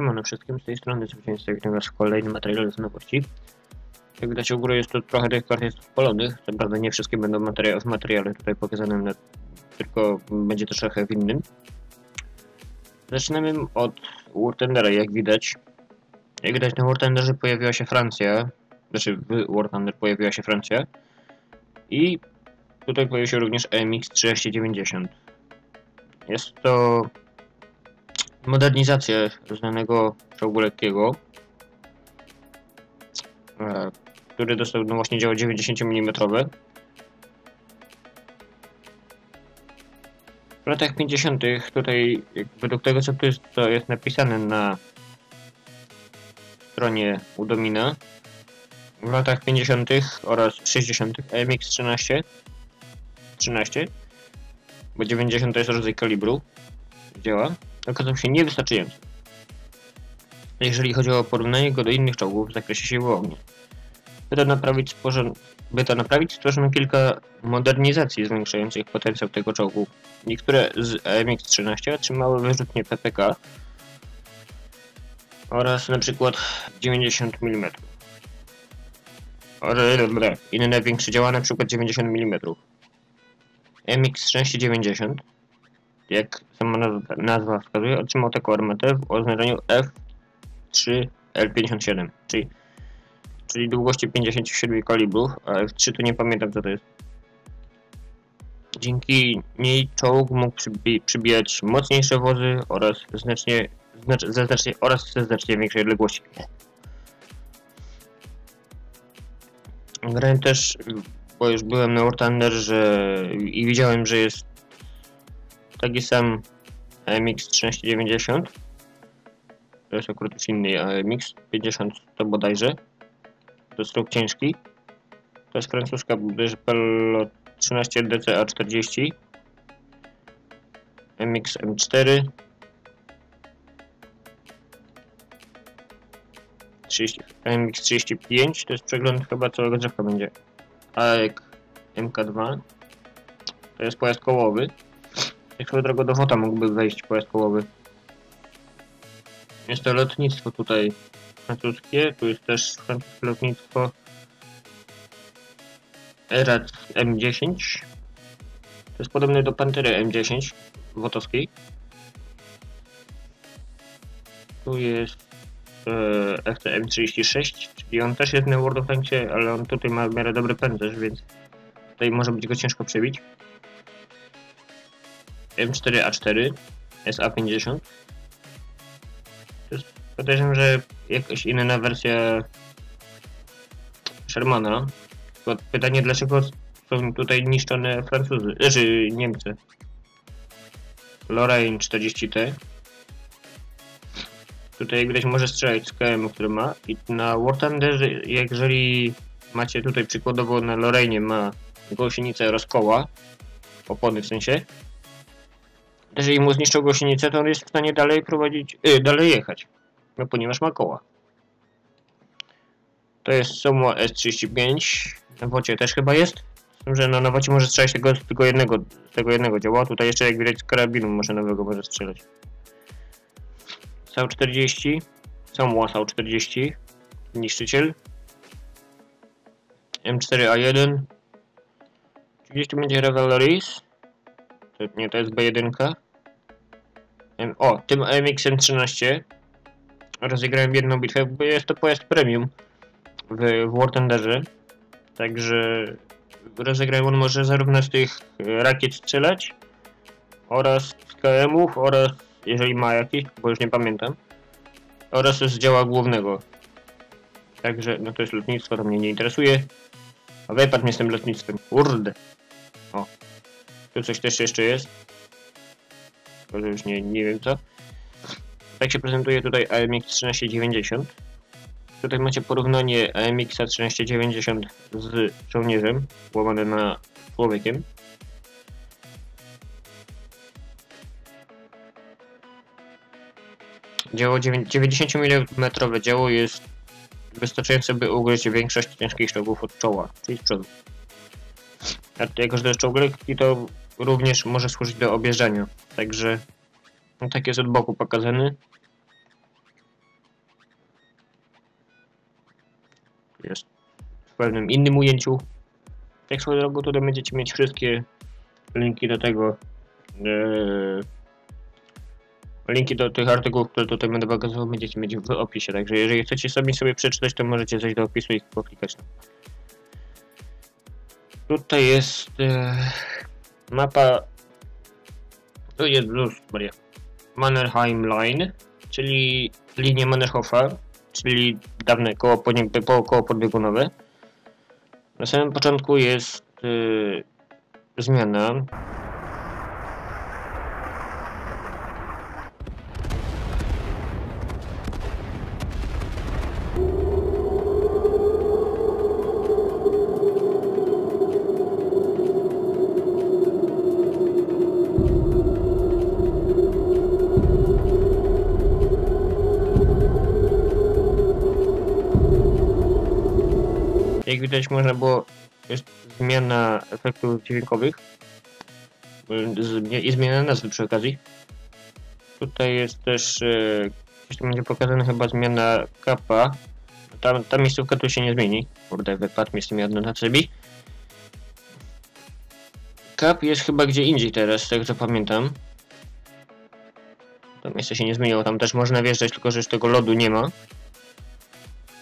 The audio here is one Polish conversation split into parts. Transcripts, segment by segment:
Siemano wszystkim, z tej strony Zwycięzca witam w kolejnym materiale z nowości. Jak widać u góry jest tu trochę tych kart jest spalonych, co prawda nie wszystkie będą materia w materiale tutaj pokazanym, na, tylko będzie to trochę w innym. Zaczynamy od Wartendera, jak widać. Jak widać na Wartenderze pojawiła się Francja, znaczy w War Thunder pojawiła się Francja i tutaj pojawił się również EMX 3090. Jest to modernizację znanego czołgu lekkiego, e, który dostał no właśnie działa 90 mm. W latach 50. tutaj według tego co tu jest, to jest napisane na stronie Udomina w latach 50. oraz 60. MX 13 13 bo 90 to jest rodzaj kalibru działa okazał się niewystarczający, jeżeli chodzi o porównanie go do innych czołgów w zakresie siły ognia. By to naprawić, by to naprawić stworzono kilka modernizacji zwiększających potencjał tego czołgu. Niektóre z MX-13 otrzymały wyrzutnie PPK oraz na przykład 90 mm. Inne większe działa na przykład 90 mm. MX-1390 jak sama nazwa, wskazuje, otrzymał taką armatę w oznaczeniu F3L57, czyli, czyli długości 57 kalibrów, a F3 to nie pamiętam co to jest. Dzięki niej czołg mógł przybi przybijać mocniejsze wozy oraz znacznie, znacz, ze znacznie, oraz ze znacznie większej odległości. Grałem też, bo już byłem na War Thunder, że i widziałem, że jest taki sam AMX 1390 to jest akurat inny AMX 50 to bodajże. To jest strok ciężki. To jest francuska Pello 13 DCA 40 MX M4 30, MX 35 to jest przegląd chyba całego drzewka będzie. AEK MK2 to jest pojazd kołowy Swoją drogą do Wota mógłby wejść pojazd kołowy. Jest to lotnictwo tutaj francuskie, tu jest też francuskie lotnictwo Erat M10. To jest podobny do Pantery M10 wotowskiej. Tu jest e, FTM36, czyli on też jest na World of ale on tutaj ma w miarę dobry pędzerz, więc tutaj może być go ciężko przebić. M4A4 SA50 podejrzewam, że jakaś inna wersja Shermana. Pytanie dlaczego są tutaj niszczone Francuzy, znaczy Niemcy? Lorraine 40T tutaj widać może strzelać z KM, który ma. I na War Thunder, jeżeli macie tutaj przykładowo na Lorraine ma gąsienicę rozkoła opony w sensie jeżeli mu zniszczą gąsienicę, to on jest w stanie dalej prowadzić, yy, dalej jechać. No ponieważ ma koła. To jest Somo S35. Na wocie też chyba jest. Że no, na wocie może strzelać tego, tylko jednego, tego jednego działa. Tutaj jeszcze jak widać z karabinu może nowego może strzelać. SAU-40. Somo SAU-40. Niszczyciel. M4A1. Gdzieś tu będzie Revelries. To, nie, to jest B1. O, tym MX-em 13 rozegrałem jedną bitwę, bo jest to pojazd premium w, w War Thunderze. Także rozegrałem on może zarówno z tych rakiet strzelać oraz z KM-ów oraz jeżeli ma jakieś, bo już nie pamiętam oraz z działa głównego. Także, no to jest lotnictwo, to mnie nie interesuje. A wypadł mnie z tym lotnictwem. Kurde. O. Tu coś też jeszcze jest. Że już nie, nie wiem co. Tak się prezentuje tutaj AMX 1390. Tutaj macie porównanie AMX 1390 z żołnierzem, łamane na człowiekiem. Działo 90 mm działo jest wystarczające, by ugryźć większość ciężkich czołgów od czoła, czyli z przodu. A jako, że to jest czołg lekki, to również może służyć do objeżdżania. Także no tak jest od boku pokazany. Jest w pewnym innym ujęciu. Jak swoją drogą tutaj będziecie mieć wszystkie linki do tego yy, linki do tych artykułów, które tutaj będę pokazywał będziecie mieć w opisie, także jeżeli chcecie sobie przeczytać to możecie zejść do opisu i poklikać tutaj jest e, mapa. To jest Blues Maria. Mannerheim Line, czyli linia Mannerhofa, czyli dawne koło, podnie- po- koło podbiegunowe. Na samym początku jest e, zmiana. Widać można było, jest zmiana efektów dźwiękowych i zmiana nazwy przy okazji. Tutaj jest też, e, gdzieś tu będzie pokazana chyba zmiana kapa. Ta, ta miejscówka tu się nie zmieni. Kurde, wypadł mi z tymi adnotacjami. Kap jest chyba gdzie indziej teraz, z tego co pamiętam. To miejsce się nie zmieniło, tam też można wjeżdżać, tylko że już tego lodu nie ma.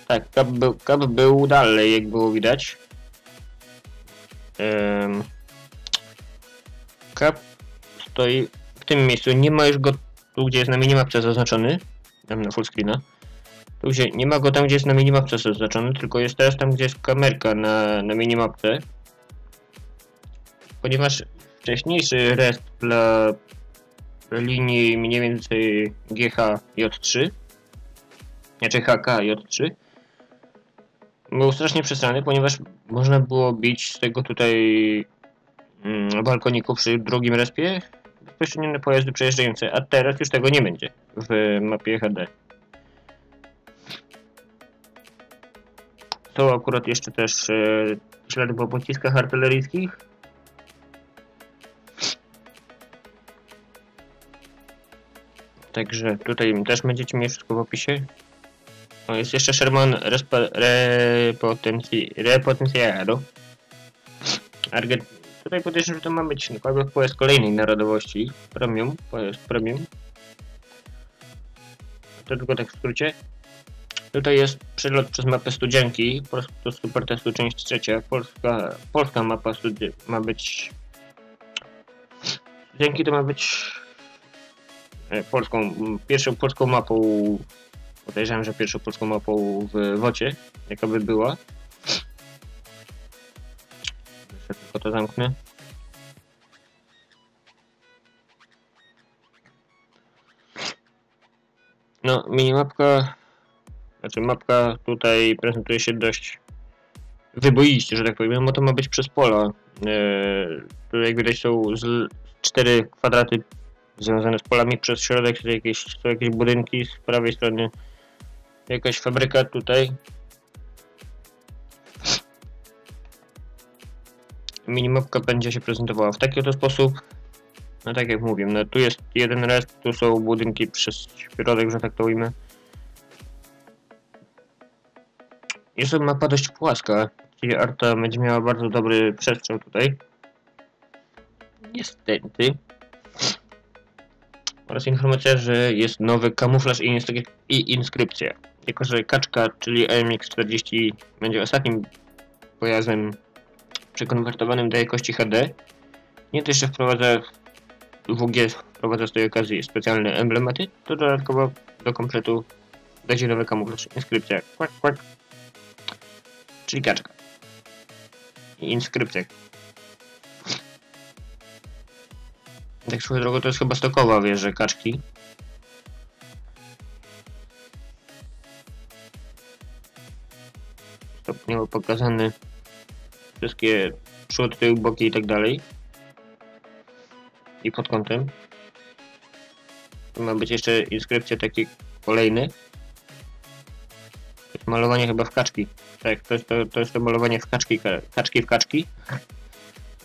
Tak, kap był, kap był dalej, jak było widać. Um, kap stoi w tym miejscu. Nie ma już go tu, gdzie jest na minimapce zaznaczony. Tam na full screena. Tu gdzie, nie ma go tam, gdzie jest na minimapce zaznaczony, tylko jest teraz tam, gdzie jest kamerka na, na minimapce. Ponieważ wcześniejszy rest dla linii mniej więcej GH-J3 znaczy HK-J3 był strasznie przesrany, ponieważ można było bić z tego tutaj mm, balkoniku przy drugim respie bezpośrednio na pojazdy przejeżdżające, a teraz już tego nie będzie w mapie HD. To akurat jeszcze też e, ślady po pociskach artyleryjskich. Także tutaj też będziecie mieć wszystko w opisie. O, jest jeszcze Sherman Repotenciado. Arge tutaj podejrzewam, że to ma być naprawdę pojazd kolejnej narodowości. Premium, pojazd premium. To tylko tak w skrócie. Tutaj jest przelot przez mapę studzienki, po prostu super testu część trzecia. Polska, polska mapa studi- ma być... Studzienki to ma być e, polską, pierwszą polską mapą Podejrzewam, że pierwszą polską mapą w Wocie, jaka by była. Jeszcze tylko to zamknę. No, minimapka, znaczy mapka tutaj prezentuje się dość wyboiście, że tak powiem, bo to ma być przez pola. Eee, tu jak widać są cztery kwadraty związane z polami, przez środek są jakieś, są jakieś budynki, z prawej strony jakaś fabryka tutaj. Minimapka będzie się prezentowała w taki oto sposób. No tak jak mówię, no tu jest jeden rest, tu są budynki przez środek, że tak to ujmę. Jest to mapa dość płaska, czyli Arta będzie miała bardzo dobry przestrzał tutaj. Niestety. Oraz informacja, że jest nowy kamuflaż i inskrypcja. Jako, że kaczka, czyli MX-40 będzie ostatnim pojazdem przekonwertowanym do jakości HD, nie to jeszcze wprowadza WG wprowadza z tej okazji specjalne emblematy, to dodatkowo do kompletu będzie nowy kamuflaż, inskrypcja, kwak, kwak, czyli kaczka. I inskrypcja. Tak swoją drogą to jest chyba stokowa wieża kaczki. Stopniowo pokazane wszystkie przód, tył, boki i tak dalej. I pod kątem. Tu ma być jeszcze inskrypcja takie kolejne. To jest malowanie chyba w kaczki. Tak, to jest to, to, jest to malowanie w kaczki, ka- kaczki w kaczki.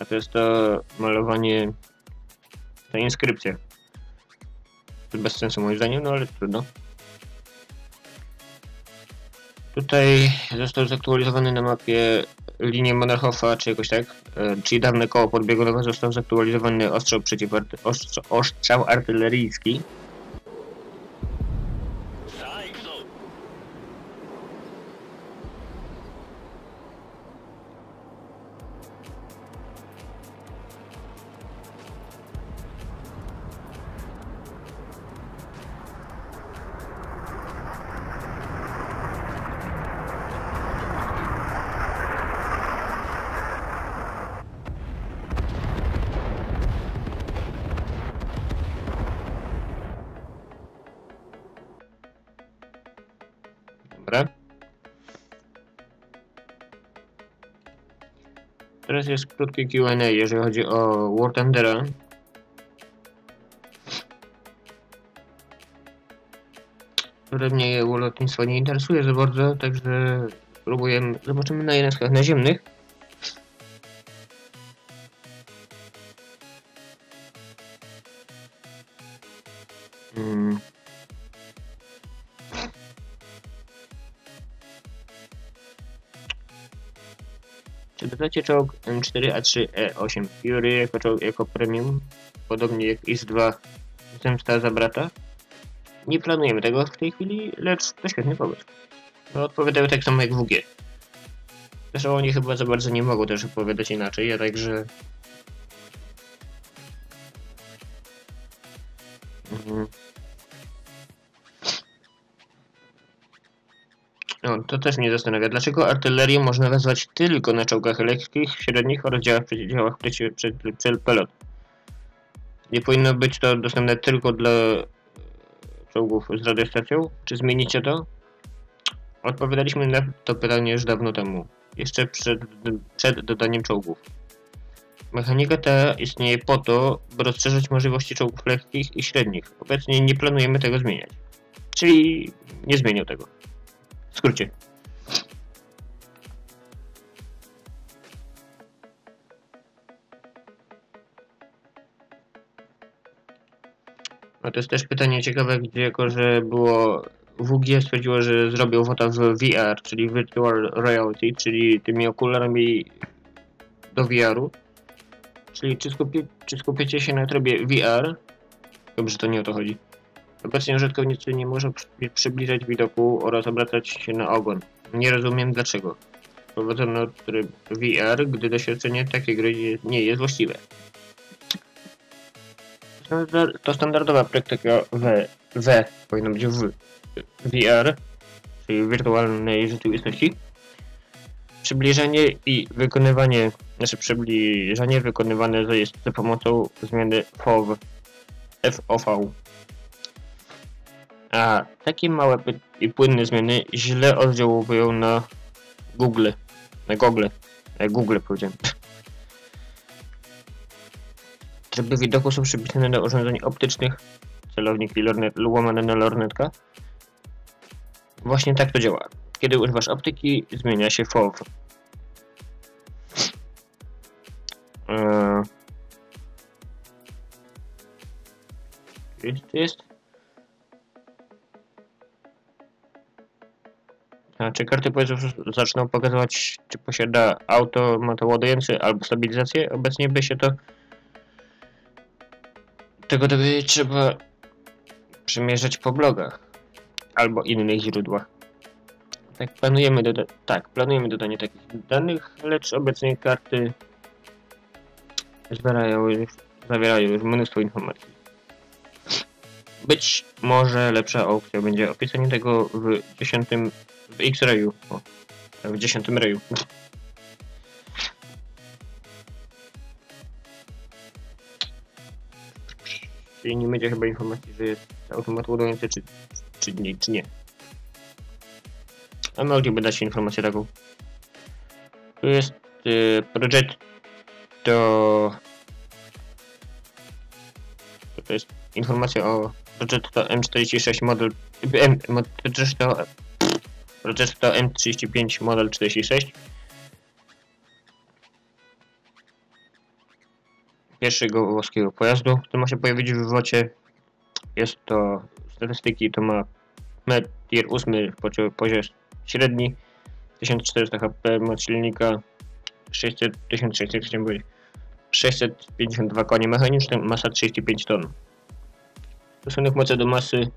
A to jest to malowanie, ta inskrypcja. Bez sensu moim zdaniem, no ale trudno. Tutaj został zaktualizowany na mapie linię Monarchowa, czy jakoś tak, e, czyli dawne koło podbiegowe został zaktualizowany ostrzał, ostrzał artyleryjski. Teraz jest krótkie Q&A, jeżeli chodzi o War Thundera. Które mnie lotnictwo nie interesuje za bardzo, także spróbujemy, zobaczymy na jednostkach naziemnych. Dodacie czołg M4A3E8 Fury jako, czołg, jako premium, podobnie jak IS-2 Zemsta za brata? Nie planujemy tego w tej chwili, lecz to świetny pomysł. No, odpowiadają tak samo jak WG. Zresztą oni chyba za bardzo nie mogą też opowiadać inaczej, a także... Mhm. No, to też mnie zastanawia, dlaczego artylerię można wezwać tylko na czołgach lekkich, średnich oraz działach działach przed cel pelot. Nie powinno być to dostępne tylko dla czołgów z radiostacją? Czy zmienicie to? Odpowiadaliśmy na to pytanie już dawno temu, jeszcze przed, przed dodaniem czołgów. Mechanika ta istnieje po to, by rozszerzyć możliwości czołgów lekkich i średnich. Obecnie nie planujemy tego zmieniać. Czyli nie zmienią tego. W skrócie. No to jest też pytanie ciekawe, gdzie jako, że było WG stwierdziło, że zrobił WOTA w VR, czyli Virtual Reality, czyli tymi okularami do VR-u. Czyli czy, skupi, czy skupicie się na trybie VR? Dobrze, to nie o to chodzi. Obecnie użytkownicy nie muszą przybliżać widoku oraz obracać się na ogon. Nie rozumiem dlaczego. Prowadzono tryb VR, gdy doświadczenie takiej gry nie jest właściwe. To standardowa praktyka w, w powinno być w VR, czyli wirtualnej rzeczywistości. Przybliżenie i wykonywanie, znaczy przybliżenie wykonywane jest za pomocą zmiany FOV, FOV. A takie małe i płynne zmiany źle oddziałują na Google. Na Google. Na Google powiedziałem. Tryby widoku są przypisane do urządzeń optycznych, celownik i lornet, łamane na lornetka. Właśnie tak to działa. Kiedy używasz optyki, zmienia się FOV. Eee... Jest, jest. Czy karty pojazdów zaczną pokazywać, czy posiada automat ładujący albo stabilizację? Obecnie by się to tego dowiedzieć trzeba przemierzać po blogach albo innych źródłach. Tak, planujemy, doda tak, planujemy dodanie takich danych, lecz obecnie karty zawierają już, zawierają już mnóstwo informacji. Być może lepsza opcja będzie opisanie tego w 10 w X-rayu. W 10 rayu. Czyli nie będzie chyba informacji, że jest automat ładujący, czy, czy, nie, czy nie. A mogliby dać informację taką. Tu jest y, projekt to... To jest informacja o projekt M46 model... M, projekt to Rochester M35 model 46. Pierwszego włoskiego pojazdu, który ma się pojawić w wywocie. Jest to statystyki, to ma tier 8 poziom średni, 1400 HP, moc silnika, 600, 1600, 652 konie mechaniczne, masa 35 ton. Stosunek mocy do masy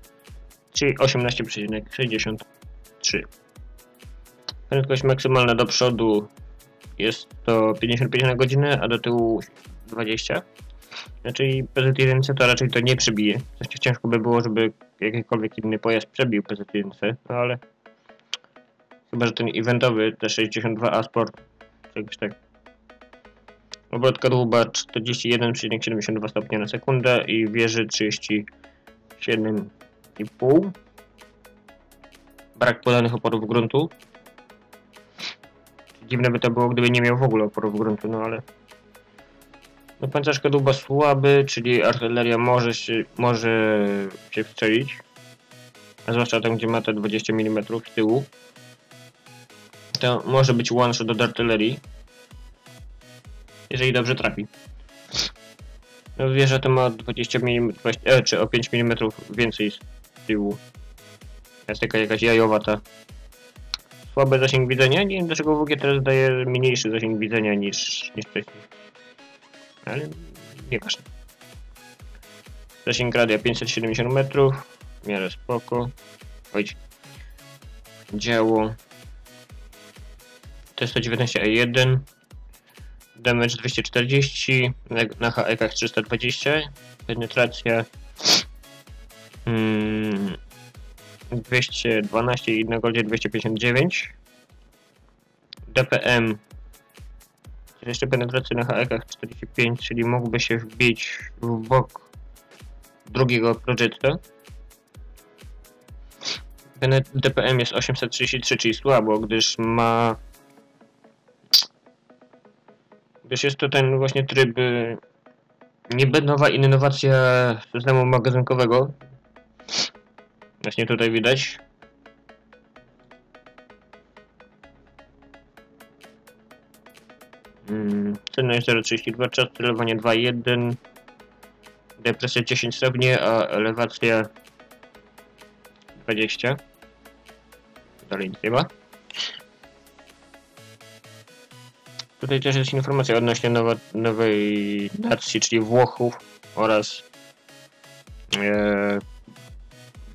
18,60 3. Prędkość maksymalna do przodu jest to 55 na godzinę, a do tyłu 20. Czyli PZ1 to raczej to nie przebije. Coś ciężko by było, żeby jakikolwiek inny pojazd przebił PZ1, no ale chyba, że ten eventowy te 62A Sport, jakoś tak. Obrotka dłuba 41,72 stopnia na sekundę i wieży 37,5 Brak podanych oporów gruntu. Dziwne by to było, gdyby nie miał w ogóle oporów gruntu, no ale... No pancerz kadłuba słaby, czyli artyleria może się, może się wstrzelić. A zwłaszcza tam, gdzie ma te 20 mm z tyłu. To może być one shot od artylerii. Jeżeli dobrze trafi. No wieża to ma 20 mm, 20, e, czy o 5 mm więcej z tyłu. Jest taka jakaś jajowata słaby zasięg widzenia. Nie wiem dlaczego WG teraz daje mniejszy zasięg widzenia niż, niż wcześniej. Ale nieważne. Zasięg radia 570 metrów. W miarę spoko. Chodź. Działo. T119E1. Damage 240. Na HEK 320. Penetracja. Hmm, 212 i na goldzie 259. DPM jeszcze penetracja na HEK 45, czyli mógłby się wbić w bok drugiego projekta. DPM jest 833, czyli słabo, gdyż ma gdyż jest to ten właśnie tryb niebędnowa innowacja systemu magazynkowego, Właśnie tutaj widać. Hmm, cena jest 0,32, czas celowania 2,1. Depresja 10 stopni, a elewacja 20. Dalej nic nie ma. Tutaj też jest informacja odnośnie nowa, nowej nacji, czyli Włochów oraz e,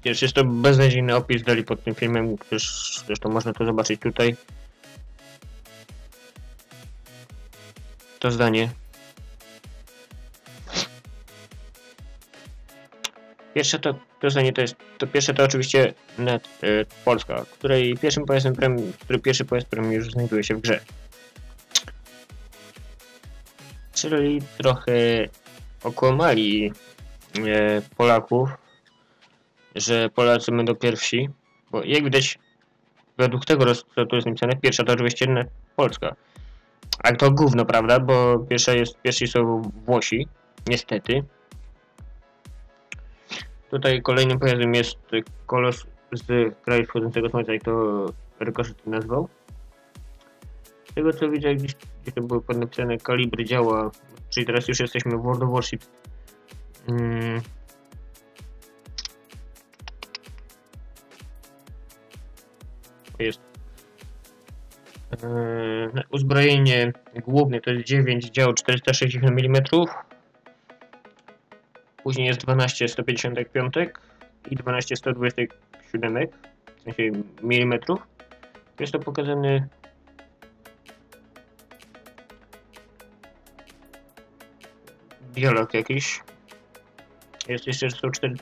Wiesz, jest to beznadziejny opis dali pod tym filmem, gdyż zresztą można to zobaczyć tutaj. To zdanie. Pierwsze to, to zdanie to jest, to pierwsze to oczywiście net y, Polska, której pierwszym pojazdem, który pierwszy pojazd, już znajduje się w grze. Czyli trochę okłamali y, Polaków, że Polacy będą pierwsi, bo jak widać, według tego, co tu jest napisane, pierwsza to oczywiście Polska. A to gówno, prawda, bo pierwsza jest, pierwsi są Włosi, niestety. Tutaj kolejnym pojazdem jest kolos z kraju wschodzącego słońca, jak to Rykoszet nazwał. Z tego co widzę, gdzieś, gdzieś to były podnapisane kalibry działa, czyli teraz już jesteśmy w World of Warships. Hmm. Jest yy, uzbrojenie główne to jest 9 dział 460 mm później jest 12 155 i 12 127 w sensie milimetrów. Jest to pokazany dialog jakiś. Jest jeszcze, są 4,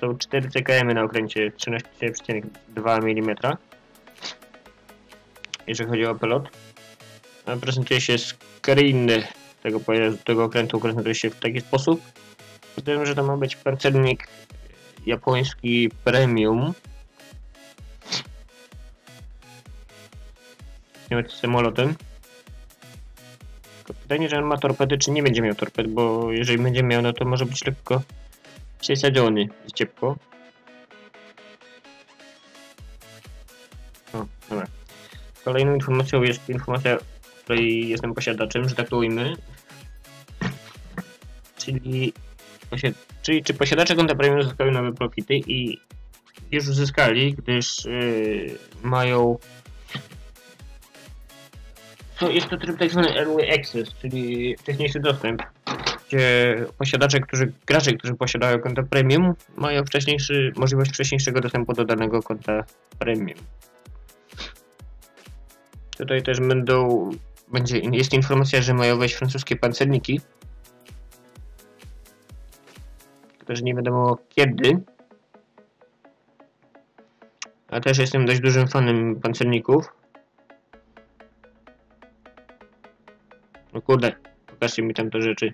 są 4 CKM na okręcie 13,2 mm jeżeli chodzi o pelot. Prezentuje się screen tego, tego okrętu, prezentuje się w taki sposób. Wiem, że to ma być pancernik japoński premium. Z samolotem. Pytanie, że on ma torpedy, czy nie będzie miał torped, bo jeżeli będzie miał, no to może być lekko przesadzony z ciepło. Kolejną informacją jest informacja, której jestem posiadaczem, że tak to ujmy. Czyli, czyli czy posiadacze konta premium zyskały nowe profity i już uzyskali, gdyż yy, mają to jest to tryb tak zwany Early Access, czyli wcześniejszy dostęp, gdzie posiadacze, którzy, gracze, którzy posiadają konta premium, mają wcześniejszy, możliwość wcześniejszego dostępu do danego konta premium. Tutaj też będą, będzie, jest informacja, że mają wejść francuskie pancerniki. Też nie wiadomo kiedy. A też jestem dość dużym fanem pancerników. No kurde, pokażcie mi tam te rzeczy.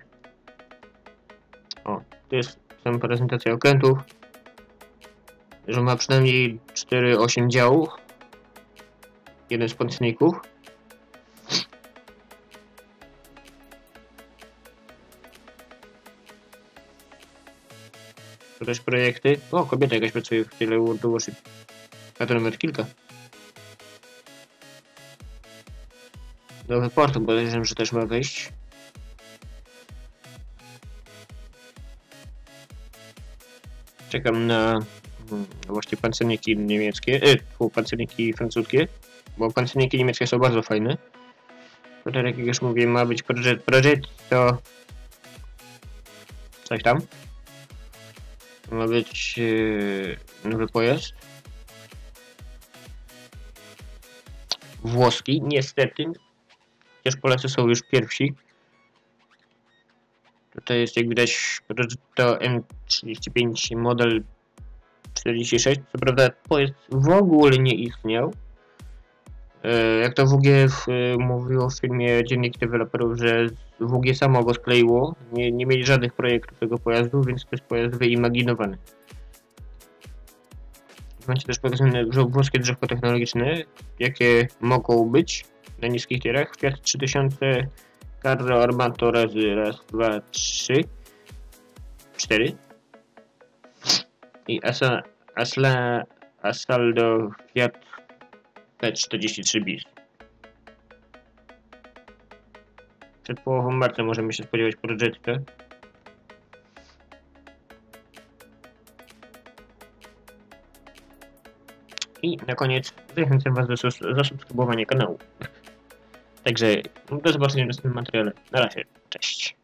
O, tu jest sama prezentacja okrętów. Że ma przynajmniej 4-8 działów. Jeden z pancerników. Tu też projekty. O, kobieta jakaś pracuje w tyle Warship. A to nawet kilka. Do wyportu podejrzewam, że też ma wejść. Czekam na hmm, właśnie pancerniki niemieckie, e, pancerniki francuskie, bo pancerniki niemieckie są bardzo fajne. Tutaj, jak już mówię, ma być projekt, projekt to coś tam. Ma być e, nowy pojazd. Włoski, niestety, Chociaż Polacy są już pierwsi. Tutaj jest jak widać to M35 model 46. Co prawda pojazd w ogóle nie istniał. E, jak to WG mówiło w filmie Dziennik Deweloperów, że WG samo go skleiło. Nie, nie mieli żadnych projektów tego pojazdu, więc to jest pojazd wyimaginowany. Macie też pokazane włoskie drzewko technologiczne, jakie mogą być na niskich tierach. Fiat 3000 Carro Armato razy raz, dwa, trzy, cztery. I Asa, Asla, Asaldo Fiat P43 bis. Przed połową marca możemy się spodziewać projekta. I na koniec zachęcam Was do zasubskrybowania kanału. Także do zobaczenia w następnym materiale. Na razie, cześć.